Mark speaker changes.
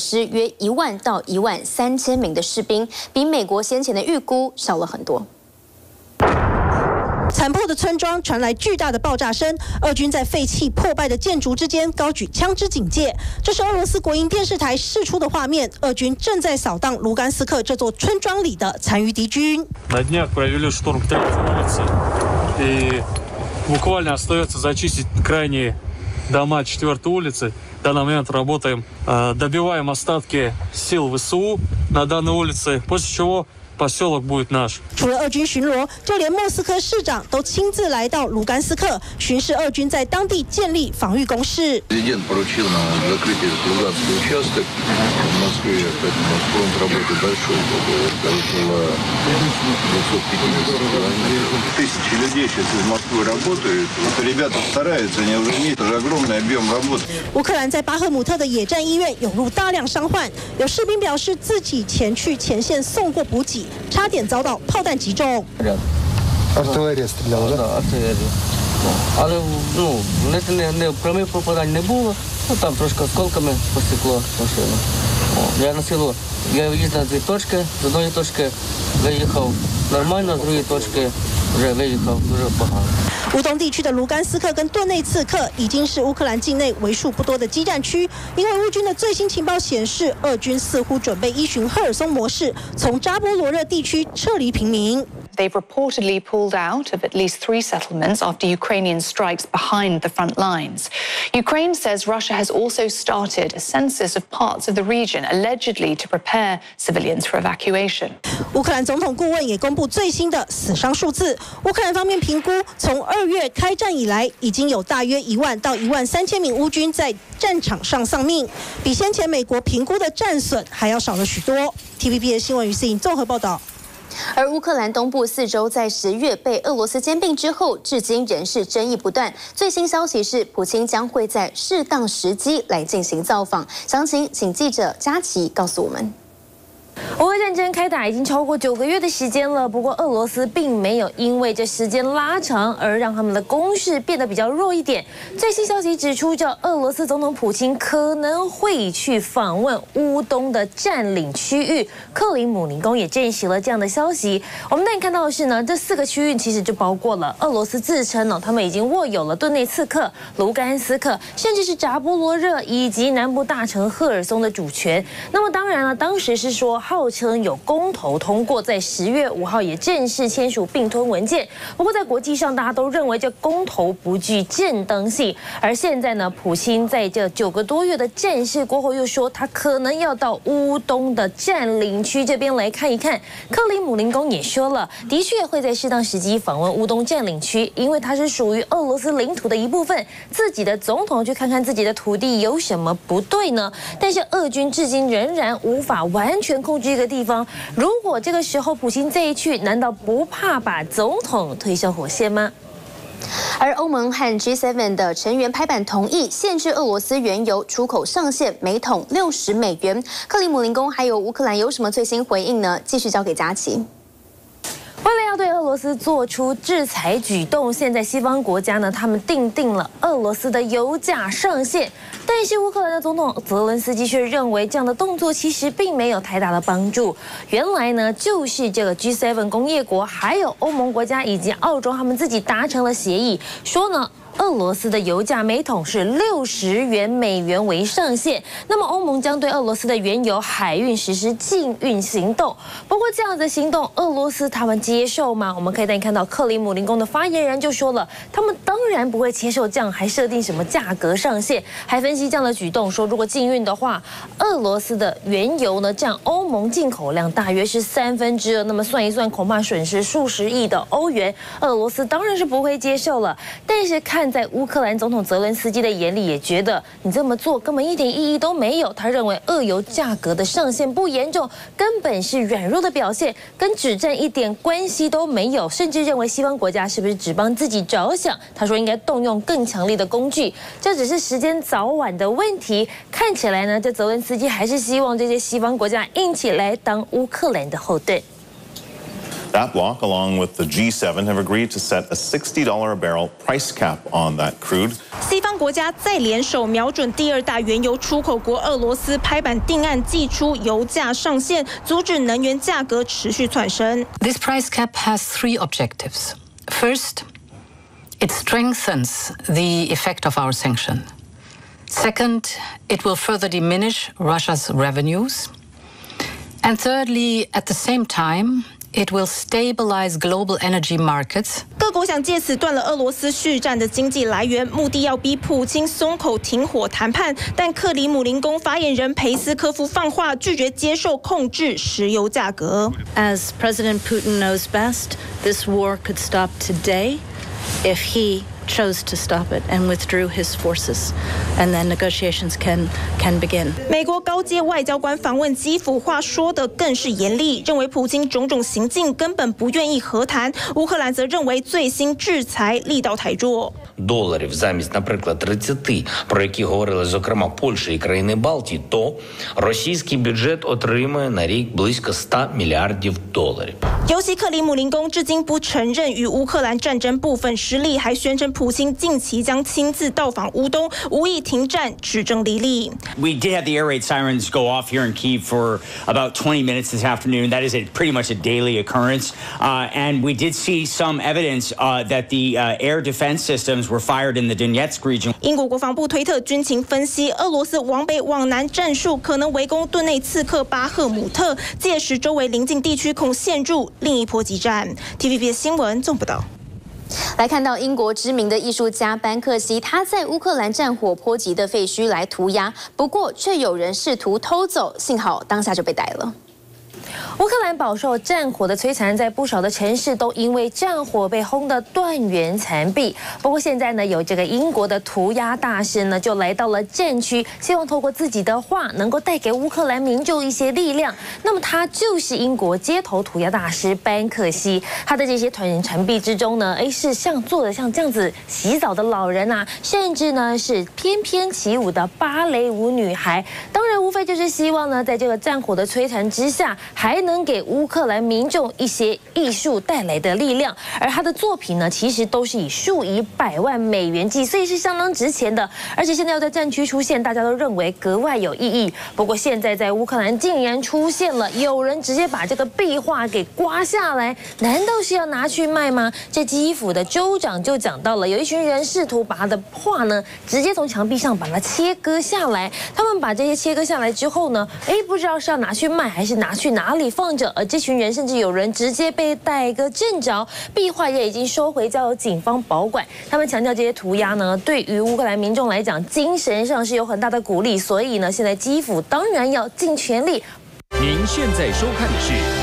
Speaker 1: 失约一万到一万三千名的士兵，比美国先前的预估少了很多。
Speaker 2: 残破的村庄传来巨大的爆炸声，俄军在废弃破败的建筑之间高举枪支警戒。这是俄罗斯国营电视台释出的画面，俄军正在扫荡卢甘斯克这座村庄里的残余敌军。
Speaker 3: На днях провели штурм третьей улицы, и буквально остается зачистить крайние дома четвертой улицы. В данный момент работаем, э, добиваем остатки сил ВСУ на данной улице, после чего поселок будет наш.
Speaker 2: 除了俄军巡逻，就连莫斯科市长都亲自来到卢甘斯克巡视俄军在当地建立防御工事。
Speaker 4: Президент поручил нам закрыть этот Луганский участок в Москве, поэтому фронт работы большой, около 250 километров. Тысячи людей сейчас из Москвы работают. Вот ребята стараются, они уже имеют уже огромный объем работы.
Speaker 2: 乌克兰在巴赫姆特的野战医院涌入大量伤患，有士兵表示自己前去前线送过补给，差点遭到炮弹击中。
Speaker 5: Артилерія стріляла,
Speaker 6: Да, артилерію. Але ну, не, не, не прямих попадань не було, ну там трошки осколками посікло машину. О, я на силу, я їздив на дві точки, з одної точки виїхав нормально, з другої точки вже виїхав дуже погано.
Speaker 2: 乌东地区的卢甘斯克跟顿内茨克已经是乌克兰境内为数不多的激战区，因为乌军的最新情报显示，俄军似乎准备依循赫尔松模式，从扎波罗热地区撤离平民。
Speaker 7: They've reportedly pulled out of at least three settlements after Ukrainian strikes behind the front lines. Ukraine says Russia has also started a census of parts of the region, allegedly to prepare civilians for evacuation.
Speaker 2: 乌克兰总统顾问也公布最新的死伤数字。乌克兰方面评估，从二月开战以来，已经有大约一万到一万三千名乌军在战场上丧命，比先前美国评估的战损还要少了许多。TVB 的新闻与摄影综合报道。
Speaker 1: 而乌克兰东部四州在十月被俄罗斯兼并之后，至今仍是争议不断。最新消息是，普京将会在适当时机来进行造访。详情，请记者佳琪告诉我们。
Speaker 8: 俄乌战争开打已经超过九个月的时间了，不过俄罗斯并没有因为这时间拉长而让他们的攻势变得比较弱一点。最新消息指出，这俄罗斯总统普京可能会去访问乌东的占领区域，克里姆林宫也证实了这样的消息。我们带你看到的是呢，这四个区域其实就包括了俄罗斯自称呢，他们已经握有了顿内茨克、卢甘斯克，甚至是扎波罗热以及南部大城赫尔松的主权。那么当然了，当时是说。号称有公投通过，在十月五号也正式签署并吞文件。不过在国际上，大家都认为这公投不具正当性。而现在呢，普京在这九个多月的战事过后，又说他可能要到乌东的占领区这边来看一看。克里姆林宫也说了，的确会在适当时机访问乌东占领区，因为它是属于俄罗斯领土的一部分。自己的总统去看看自己的土地有什么不对呢？但是俄军至今仍然无法完全控制。这个地方，如果这个时候普京这一去，难道不怕把总统推向火线吗？
Speaker 1: 而欧盟和 G7 的成员拍板同意限制俄罗斯原油出口上限每桶六十美元。克里姆林宫还有乌克兰有什么最新回应呢？继续交给佳琪。
Speaker 8: 要对俄罗斯做出制裁举动，现在西方国家呢，他们定定了俄罗斯的油价上限。但是乌克兰的总统泽伦斯基却认为，这样的动作其实并没有太大的帮助。原来呢，就是这个 G7 工业国，还有欧盟国家以及澳洲，他们自己达成了协议，说呢。俄罗斯的油价每桶是六十元美元为上限，那么欧盟将对俄罗斯的原油海运实施禁运行动。不过这样的行动，俄罗斯他们接受吗？我们可以带你看到克里姆林宫的发言人就说了，他们当然不会接受这样，还设定什么价格上限，还分析这样的举动，说如果禁运的话，俄罗斯的原油呢占欧盟进口量大约是三分之二，那么算一算，恐怕损失数十亿的欧元，俄罗斯当然是不会接受了。但是看。在乌克兰总统泽连斯基的眼里，也觉得你这么做根本一点意义都没有。他认为俄油价格的上限不严重，根本是软弱的表现，跟指战一点关系都没有。甚至认为西方国家是不是只帮自己着想？他说应该动用更强力的工具，这只是时间早晚的问题。看起来呢，这泽连斯基还是希望这些西方国家硬起来当乌克兰的后盾。
Speaker 9: That bloc, along with the G7, have agreed to set a $60 a barrel price cap on that crude.
Speaker 10: 西方国家再联手瞄准第二大原油出口国俄罗斯，拍板定案，祭出油价上限，阻止能源价格持续窜升。
Speaker 11: This price cap has three objectives. First, it strengthens the effect of our sanction. Second, it will further diminish Russia's revenues. And thirdly, at the same time, it will stabilize global energy markets.
Speaker 10: 各国想借此断了俄罗斯续战的经济来源，目的要逼普京松口停火谈判。但克里姆林宫发言人佩斯科夫放话，拒绝接受控制石油价格。
Speaker 12: As President Putin knows best, this war could stop today If he chose to stop it and withdrew his forces, and then negotiations can can begin.
Speaker 10: 美国高阶外交官访问基辅，话说的更是严厉，认为普京种种行径根本不愿意和谈。乌克兰则认为最新制裁力道太弱。
Speaker 13: доларів замість, наприклад, 30, про які говорили зокрема Польща і країни Балтії, то російський бюджет отримує на рік близько 100 мільярдів доларів.
Speaker 10: 尤其克里姆林宫至今不承认与乌克兰战争部分失利，还宣称普京近期将亲自到访乌东，无意停战，指证离利。
Speaker 14: We did have the air raid sirens go off here in Kiev for about 20 minutes this afternoon. That is a, pretty much a daily occurrence. Uh, and we did see some evidence uh, that the uh, air defense systems Were fired in the Donetsk region.
Speaker 10: 英国国防部推特军情分析，俄罗斯往北往南战术可能围攻顿内刺客巴赫姆特，届时周围邻近地区恐陷入另一波激战。TVB 新闻纵不到。
Speaker 1: 来看到英国知名的艺术家班克西，他在乌克兰战火波及的废墟来涂鸦，不过却有人试图偷走，幸好当下就被逮了。
Speaker 8: 乌克兰饱受战火的摧残，在不少的城市都因为战火被轰得断垣残壁。不过现在呢，有这个英国的涂鸦大师呢，就来到了战区，希望透过自己的画，能够带给乌克兰民众一些力量。那么他就是英国街头涂鸦大师班克西。他的这些断垣残壁之中呢，哎，是像做的像这样子洗澡的老人啊，甚至呢是翩翩起舞的芭蕾舞女孩。当然，无非就是希望呢，在这个战火的摧残之下，还能分给乌克兰民众一些艺术带来的力量，而他的作品呢，其实都是以数以百万美元计，所以是相当值钱的。而且现在要在战区出现，大家都认为格外有意义。不过现在在乌克兰竟然出现了有人直接把这个壁画给刮下来，难道是。要拿去卖吗？这基辅的州长就讲到了，有一群人试图把他的画呢，直接从墙壁上把它切割下来。他们把这些切割下来之后呢，哎，不知道是。要拿去卖还是。拿去哪里放着。而这群人甚至有人直接被逮个正着，壁画也已经收回交由警方保管。他们强调这些涂鸦呢，对于乌克兰民众来讲，精神上是有很大的鼓励。所以呢，现在基辅当然要尽全力。
Speaker 15: 您现在收看的是。